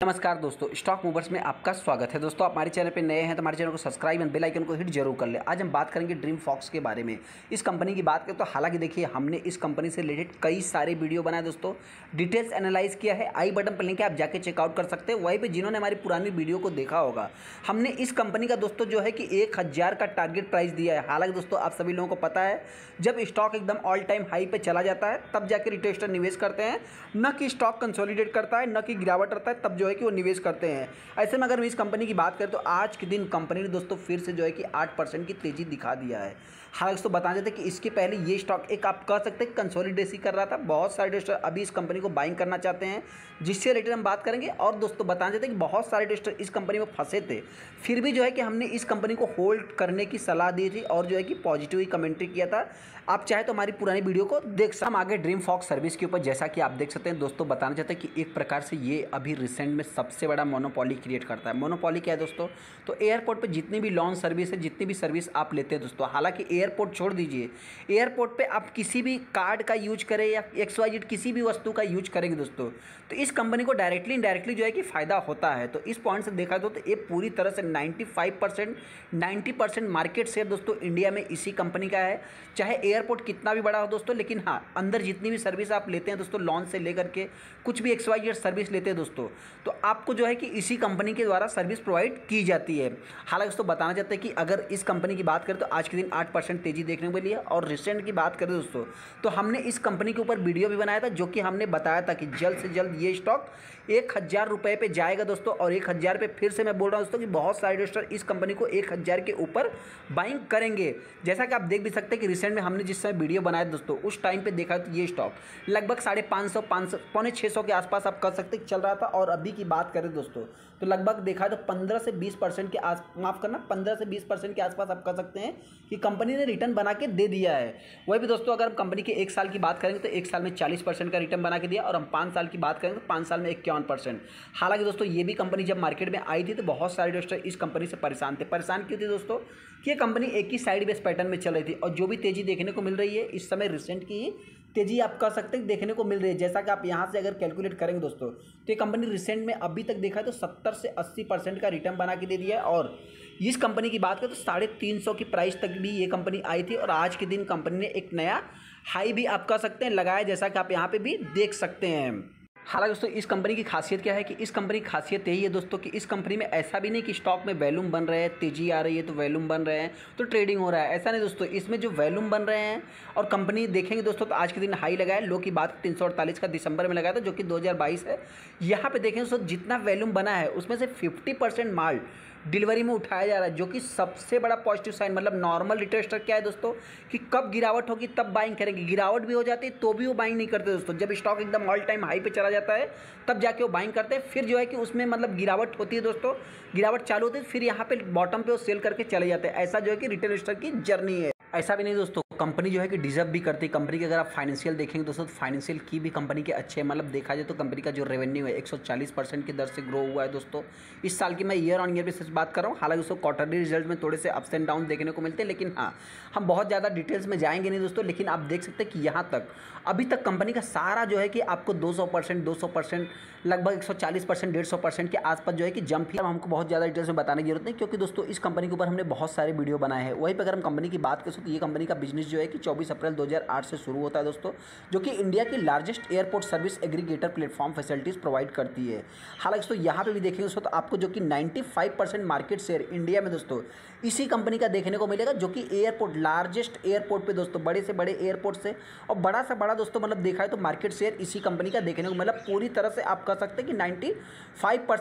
नमस्कार दोस्तों stock movers में आपका स्वागत है। दोस्तों, आप हमारे चैनल पे नए हैं तो हमारे चैनल को सब्सक्राइब एंड बेल आइकन को हिट ज़रूर कर ले। आज हम बात करेंगे ड्रीम फॉक्स के बारे में। इस कंपनी की बात करें तो हालाँकि देखिए, हमने इस कंपनी से रिलेटेड कई सारे वीडियो बनाए दोस्तों। डिटेल्स एनालाइज किया है। आई बटन पर लिंक आप जाके चेकआउट कर सकते हैं। वहीं पर जिन्होंने हमारी पुरानी वीडियो को देखा होगा, हमने इस कंपनी का दोस्तों जो है कि एक हज़ार का टारगेट प्राइस दिया है। हालाँकि दोस्तों, आप सभी लोगों को पता है, जब स्टॉक एकदम ऑल टाइम हाई पर चला जाता है, तब जाके रिटेस्टर निवेश करते हैं। न कि स्टॉक कंसोलिडेट करता है, न कि गिरावट रहता है, तब जो है कि वो निवेश करते हैं। ऐसे में अगर हम इस कंपनी की बात करें तो आज के दिन कंपनी ने दोस्तों फिर से जो है कि आठ परसेंट की तेज़ी दिखा दिया है। हालाँकि दोस्तों बता देते कि इसके पहले ये स्टॉक एक आप कह सकते हैं कंसोलिडेसी कर रहा था। बहुत सारे अभी इस कंपनी को बाइंग करना चाहते हैं, जिससे रिलेटेड हम बात करेंगे। और दोस्तों, बता देते कि बहुत सारे इन्वेस्टर इस कंपनी में फंसे थे। फिर भी जो है कि हमने इस कंपनी को होल्ड करने की सलाह दी थी और जो है कि पॉजिटिव ही कमेंट्री किया था। आप चाहे तो हमारी पुरानी वीडियो को देख सकते हम आगे ड्रीम फॉक्स सर्विस के ऊपर, जैसा कि आप देख सकते हैं, दोस्तों, बताना चाहते हैं कि एक प्रकार से ये अभी रिसेंट में सबसे बड़ा मोनोपॉली क्रिएट करता है। मोनोपॉली क्या है, दोस्तों? तो एयरपोर्ट पर जितनी भी लॉन्च सर्विस है, जितनी भी सर्विस आप लेते हैं, दोस्तों, हालाँकि एयरपोर्ट छोड़ दीजिए। एयरपोर्ट पे आप किसी भी कार्ड का यूज़ करें या एक्स वाई जेड किसी भी वस्तु का यूज़ करेंगे दोस्तों तो इस कंपनी को डायरेक्टली इनडायरेक्टली जो है कि फ़ायदा होता है। तो इस पॉइंट से देखा तो, तो ये पूरी तरह से 95 percent ninety percent market share दोस्तों इंडिया में इसी कंपनी का है। चाहे एयरपोर्ट कितना भी बड़ा हो दोस्तों लेकिन हाँ अंदर जितनी भी सर्विस आप लेते हैं दोस्तों लॉन्च से लेकर के कुछ भी एक्स वाई जेड सर्विस लेते हैं दोस्तों तो आपको जो है कि इसी कंपनी के द्वारा सर्विस प्रोवाइड की जाती है। हालाँकि दोस्तों बताना चाहते हैं कि अगर इस कंपनी की बात करें तो आज के दिन आठ परसेंट तेज़ी देखने को मिली है। और रिसेंट की बात करें दोस्तों तो हमने इस कंपनी के ऊपर वीडियो भी बनाया था, जो कि हमने बताया था कि जल्द से जल्द ये स्टॉक एक हज़ार रुपये पे जाएगा दोस्तों। और एक हज़ार पे फिर से मैं बोल रहा हूँ दोस्तों कि बहुत सारे इन्वेस्टर इस कंपनी को एक हज़ार के ऊपर बाइंग करेंगे। जैसा कि आप देख भी सकते हैं कि रिसेंट में हमने जिस समय वीडियो बनाया दोस्तों, उस टाइम पे देखा तो ये स्टॉक लगभग साढ़े पाँच सौ पाँच सौ, पौने छः सौ के आसपास आप कर सकते चल रहा था। और अभी की बात करें दोस्तों तो लगभग देखा तो पंद्रह से बीस परसेंट के आस, माफ़ करना, पंद्रह से बीस परसेंट के आसपास आप कर सकते हैं कि कंपनी ने रिटर्न बना के दे दिया है। वही भी दोस्तों, अगर हम कंपनी के एक साल की बात करेंगे तो एक साल में चालीस परसेंट का रिटर्न बना के दिया और हम पाँच साल की बात करेंगे तो पाँच साल में इक्यावन परसेंट। हालाँकि दोस्तों, ये भी कंपनी जब मार्केट में आई थी तो बहुत सारे इन्वेस्टर इस कंपनी से परेशान थे। परेशान क्यों थे दोस्तों? कि ये कंपनी एक ही साइड बेस पैटर्न में चल रही थी और जो भी तेज़ी देखने को मिल रही है, इस समय रिसेंट की तेज़ी आप कह सकते हैं, देखने को मिल रही है। जैसा कि आप यहाँ से अगर कैलकुलेट करेंगे दोस्तों तो ये कंपनी रिसेंट में अभी तक देखा है तो सत्तर से अस्सी परसेंट का रिटर्न बना के दे दिया है और इस कंपनी की बात करें तो साढ़े तीन सौ की प्राइस तक भी ये कंपनी आई थी और आज के दिन कंपनी ने एक नया हाई भी आप कह सकते हैं, लगाया जैसा कि आप यहाँ पर भी देख सकते हैं। हालाँकि दोस्तों, इस कंपनी की खासियत क्या है कि इस कंपनी की खासियत यही है दोस्तों कि इस कंपनी में ऐसा भी नहीं कि स्टॉक में वैल्यूम बन रहे हैं, तेज़ी आ रही है तो वैल्यूम बन रहे हैं तो ट्रेडिंग हो रहा है। ऐसा नहीं दोस्तों, इसमें जो वैल्यूम बन रहे हैं और कंपनी देखेंगे दोस्तों तो आज के दिन हाई लगाया लो की बात तीन सौ अड़तालीस का दिसंबर में लगाया था, जो कि दो हज़ार बाईस है। यहाँ पर देखें दोस्तों, जितना वैल्यूम बना है, उसमें से फिफ्टी माल डिलीवरी में उठाया जा रहा है, जो कि सबसे बड़ा पॉजिटिव साइन मतलब नॉर्मल रिटेल स्टॉक क्या है दोस्तों? कि कब गिरावट होगी, तब बाइंग करेंगे। गिरावट भी हो जाती है तो भी वो बाइंग नहीं करते दोस्तों। जब स्टॉक एकदम ऑल टाइम हाई पे चला जाता है, तब जाके वो बाइंग करते हैं। फिर जो है कि उसमें मतलब गिरावट होती है दोस्तों, गिरावट चालू होती है, फिर यहाँ पे बॉटम पर वो सेल करके चले जाते हैं। ऐसा जो है कि रिटेल स्टॉक की जर्नी है। ऐसा भी नहीं दोस्तों। कंपनी जो है कि डिजर्व भी करती है। कंपनी के अगर आप फाइनेंशियल देखेंगे दोस्तों तो फाइनेंशियल की भी कंपनी के अच्छे मतलब देखा जाए तो कंपनी का जो रेवेन्यू है 140 परसेंट की दर से ग्रो हुआ है दोस्तों। इस साल की मैं ईयर ऑन ईयर बेसिस बात कर रहा हूँ। हालाँकि उसको क्वार्टरली रिज़ल्ट में थोड़े से अप्स एंड डाउन देखने को मिलते हैं, लेकिन हाँ हम बहुत ज़्यादा डिटेल्स में जाएँगे नहीं दोस्तों। लेकिन आप देख सकते हैं कि यहाँ तक, अभी तक कंपनी का सारा जो है कि आपको दो दो परसेंट, लगभग एक परसेंट, डेढ़ परसेंट के आसपास जो है कि जंप ही हमको बहुत ज़्यादा डिटेल्स में बताने की ज़रूरत नहीं, क्योंकि दोस्तों इस कंपनी के ऊपर हमने बहुत सारे वीडियो बनाए हैं। वहीं पर अगर हम कंपनी की बात करें तो ये कंपनी का बिज़नेस जो है कि चौबीस अप्रैल 2008 से शुरू होता है दोस्तों, जो कि इंडिया की largest airport service aggregator platform facilities provide करती है। हालाँकि दोस्तों, यहाँ पे भी देखेंगे दोस्तों तो आपको जो कि 95 परसेंट मार्केट शेयर इंडिया में दोस्तों, इसी कंपनी का देखने को मिलेगा, जो कि एयरपोर्ट लार्जेस्ट एयरपोर्ट पर दोस्तों, बड़े से बड़े एयरपोर्ट से, और बड़ा से बड़ा दोस्तों मतलब देखा है तो मार्केट शेयर इसी कंपनी का देखने को मतलब पूरी तरह से आप कह सकते हैं कि नाइन्टी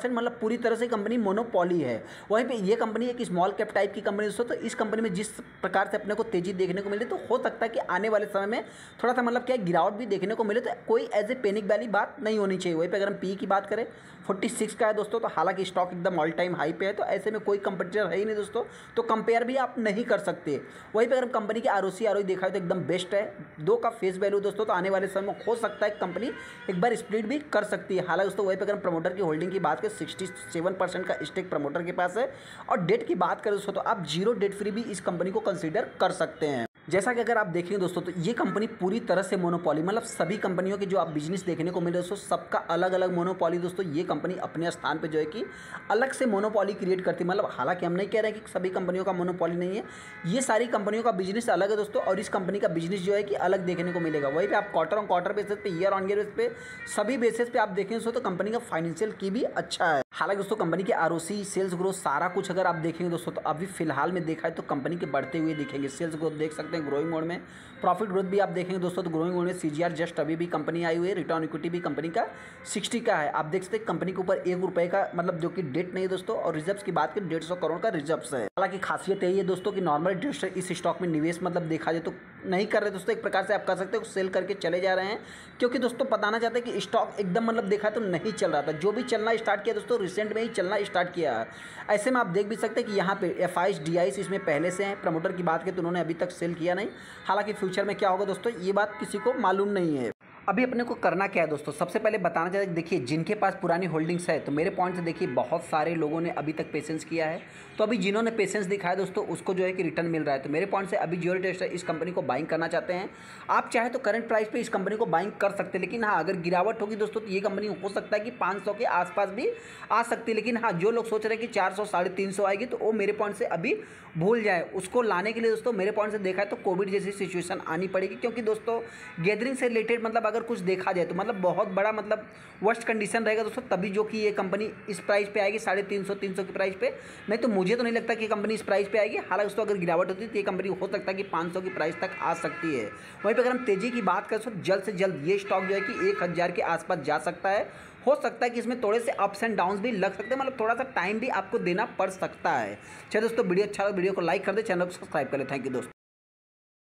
मतलब पूरी तरह से कंपनी मोनोपॉली है। वहीं पर यह कंपनी एक स्मॉल कैप टाइप की कंपनी दोस्तों तो इस कंपनी में जिस प्रकार से अपने को तेज़ी देखने को मिले तो हो सकता है कि आने वाले समय में थोड़ा सा मतलब क्या गिरावट भी देखने को मिले तो कोई एज ए पैनिक वाली बात नहीं होनी चाहिए। वहीं पे अगर हम पी की बात करें 46 का है दोस्तों तो हालाँकि स्टॉक एकदम ऑल टाइम हाई पे है तो ऐसे में कोई कंपटीटर है ही नहीं दोस्तों तो कंपेयर भी आप नहीं कर सकते। वहीं पर अगर कंपनी की आर ओ सी आर देखा है तो एकदम बेस्ट है। दो का फेस वैल्यू दोस्तों तो आने वाले समय में हो सकता है कंपनी एक बार स्प्लिट भी कर सकती है। हालाँकि दोस्तों, वहीं पर अगर प्रमोटर की होल्डिंग की बात करें सिक्सटी का स्टेक प्रमोटर के पास है। और डेट की बात करें दोस्तों तो आप ज़ीरो डेट फ्री भी इस कंपनी को कंसिडर कर सकते हैं। जैसा कि अगर आप देखेंगे दोस्तों तो ये कंपनी पूरी तरह से मोनोपॉली मतलब सभी कंपनियों के जो आप बिज़नेस देखने को मिले दोस्तों, सबका अलग अलग मोनोपॉली दोस्तों, ये कंपनी अपने स्थान पे जो है कि अलग से मोनोपॉली क्रिएट करती है। मतलब हालाँकि हम नहीं कह रहे हैं कि सभी कंपनियों का मोनोपॉली नहीं है, ये सारी कंपनियों का बिज़नेस अलग है दोस्तों, और इस कंपनी का बिज़नेस जो है कि अलग देखने को मिलेगा। वहीं पर आप क्वार्टर ऑन क्वार्टर बेसिस पे ईयर ऑन ईयर बेस पे, सभी बेसिस पे आप देखें दोस्तों तो कंपनी का फाइनेंशियल की भी अच्छा है। हालाँकि दोस्तों, कंपनी के आर सेल्स ग्रोथ सारा कुछ अगर आप देखेंगे दोस्तों तो अभी फ़िलहाल में देखा है तो कंपनी के बढ़ते हुए दिखेंगे। सेल्स ग्रोथ देख सकते हैं ग्रोइंग मोड में। प्रॉफिट ग्रोथ भी आप देखेंगे दोस्तों तो ग्रोइंग मोड में सीजीआर जस्ट अभी भी कंपनी आई हुई है। रिटर्न इक्विटी भी कंपनी का सिक्सटी का है। आप देख सकते हैं कंपनी के ऊपर एक रुपये का मतलब जो कि डेट नहीं है दोस्तों, और रिज़र्व की बात करें, डेढ़ करोड़ का रिज़र्व है। हालाँकि खासियत यही है दोस्तों की नॉर्मल इस स्टॉक में निवेश मतलब देखा जाए तो नहीं कर रहे दोस्तों, एक प्रकार से आप कर सकते हो सेल करके चले जा रहे हैं। क्योंकि दोस्तों बताना चाहते हैं कि स्टॉक एकदम मतलब देखा तो नहीं चल रहा था। जो भी चलना स्टार्ट किया दोस्तों रिसेंट में ही चलना स्टार्ट किया है। ऐसे में आप देख भी सकते हैं कि यहाँ पे एफ़ आई डी आई इसमें पहले से हैं। प्रमोटर की बात करें तो उन्होंने अभी तक सेल किया नहीं। हालाँकि फ्यूचर में क्या होगा दोस्तों, ये बात किसी को मालूम नहीं है। अभी अपने को करना क्या है दोस्तों? सबसे पहले बताना चाहते देखिए, जिनके पास पुरानी होल्डिंग्स है तो मेरे पॉइंट से देखिए, बहुत सारे लोगों ने अभी तक पेशेंस किया है। तो अभी जिन्होंने पेशेंस दिखाया दोस्तों, उसको जो है कि रिटर्न मिल रहा है। तो मेरे पॉइंट से अभी जियो टेस्ट इस कंपनी को बाइंग करना चाहते हैं। आप चाहे तो करंट प्राइस पर इस कंपनी को बाइंग कर सकते हैं, लेकिन हाँ अगर गिरावट होगी दोस्तों तो ये कंपनी हो सकता है कि पाँच सौ के आसपास भी आ सकती है। लेकिन हाँ जो लोग सोच रहे हैं कि चार सौ आएगी तो वो मेरे पॉइंट से अभी भूल जाए। उसको लाने के लिए दोस्तों, मेरे पॉइंट से देखा है तो कोविड जैसी सिचुएशन आनी पड़ेगी, क्योंकि दोस्तों गैदरिंग से रिलेटेड मतलब अगर कुछ देखा जाए तो मतलब बहुत बड़ा मतलब वर्स्ट कंडीशन रहेगा दोस्तों, तभी जो कि ये कंपनी इस प्राइस पे आएगी, साढ़े तीन सौ तीन सौ की प्राइस पे। नहीं तो मुझे तो नहीं लगता कि कंपनी इस प्राइस पे आएगी। हालाँकि दोस्तों अगर गिरावट होती है तो ये कंपनी हो सकता है कि पाँच सौ की प्राइस तक आ सकती है। वहीं पर अगर हम तेज़ी की बात करें तो जल्द से जल्द ये स्टॉक जो है कि एक हज़ार के आसपास जा सकता है। हो सकता है कि इसमें थोड़े से अप्स एंड डाउन्स भी लग सकते हैं मतलब थोड़ा सा टाइम भी आपको देना पड़ सकता है। चलो दोस्तों, वीडियो अच्छा वीडियो को लाइक कर दे, चैनल को सब्सक्राइब कर थैंक यू दोस्तों।